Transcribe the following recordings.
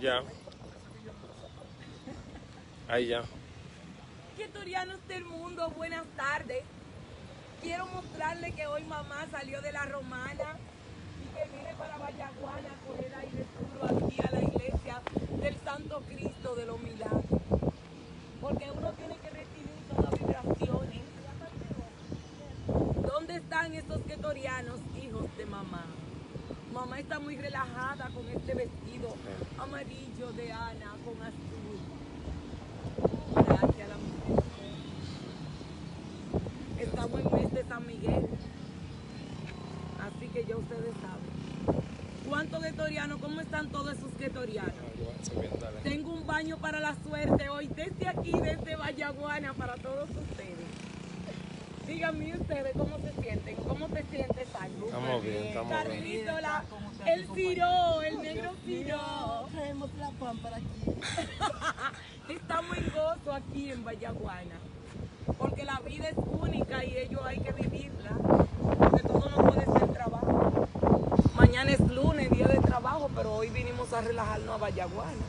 Ya. Ahí ya. Quetorianos del mundo, buenas tardes. Quiero mostrarle que hoy mamá salió de la romana y que viene para Vallaguana a coger aire puro aquí a la iglesia del Santo Cristo de los Milagros. Porque uno tiene que recibir todas las vibraciones. ¿Dónde están estos quetorianos, hijos de mamá? Mamá está muy relajada con este vestido amarillo de Ana con azul. Gracias a la mujer. Estamos en mes de San Miguel. Así que ya ustedes saben. ¿Cuántos guetorianos? ¿Cómo están todos esos guetorianos? Tengo un baño para la suerte hoy desde aquí, desde Vallaguana, para todos ustedes. Díganme ustedes cómo se sienten, cómo se siente Salvo. Estamos bien, estamos bien. Carlito, la- el Ciro, el negro Ciro. Traemos la pan para aquí. Estamos en gozo aquí en Vallaguana, porque la vida es única y ello hay que vivirla, porque todo no puede ser trabajo. Mañana es lunes, día de trabajo, pero hoy vinimos a relajarnos a Vallaguana.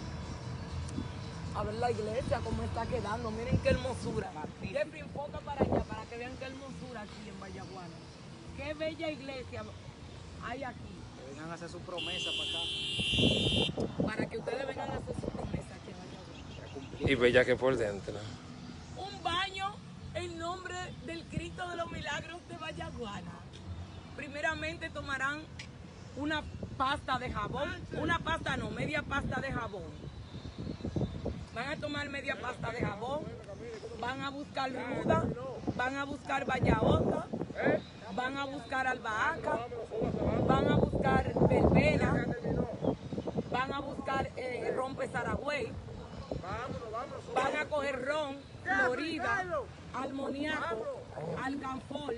A ver la iglesia, cómo está quedando. Miren qué hermosura. Jeffrey, enfoca para allá, para que vean qué hermosura aquí en Vallaguana. Qué bella iglesia hay aquí. Que vengan a hacer su promesa para acá. Para que ustedes vengan a hacer su promesa aquí en Vallaguana. Y bella que por dentro. un baño en nombre del Cristo de los Milagros de Vallaguana. Primeramente tomarán una pasta de jabón, una pasta no, media pasta de jabón. Van a tomar media pasta de jabón, van a buscar ruda, van a buscar vallaota, van a buscar albahaca, van a buscar verbena, van a buscar eh, rompe zaragüey, van a coger ron, florida, almoniaco, alcanfor,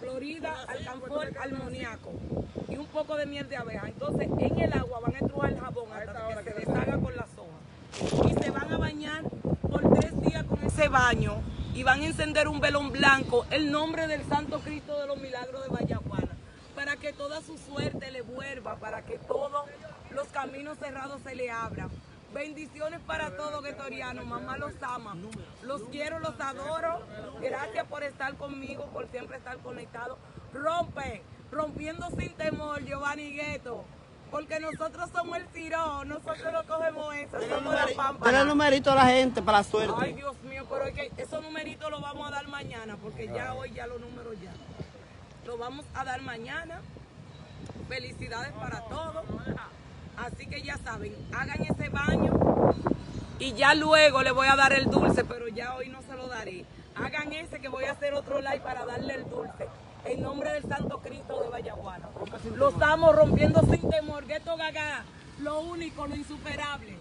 florida, alcanfor, almoniaco y un poco de miel de abeja. Entonces en el agua van a estrujar el jabón hasta que se deshaga con las hojas. Y se van a bañar por tres días con ese baño van a encender un velón blanco, el nombre del Santo Cristo de los Milagros de Vallaguana, para que toda su suerte le vuelva, para que todos los caminos cerrados se le abran. Bendiciones para todos, guetorianos. Mamá los ama. Los quiero, los adoro. Gracias por estar conmigo, por siempre estar conectados. Rompe, rompiendo sin temor, Giovanni Gueto. Porque nosotros somos el tirón, nosotros no cogemos eso, somos la Dale pámpara. el numerito a la gente para la Ay, suerte. Dios mío, pero es que esos numeritos los vamos a dar mañana, porque ya hoy ya los números ya. Los vamos a dar mañana. Felicidades para todos. Así que ya saben, hagan ese baño y ya luego le voy a dar el dulce, pero ya hoy no se lo daré. Hagan ese que voy a hacer otro live para darle el dulce. En nombre del Santo Cristo de Vallaguana. Lo estamos rompiendo sin temor. Gueto Gaga, lo único, lo insuperable.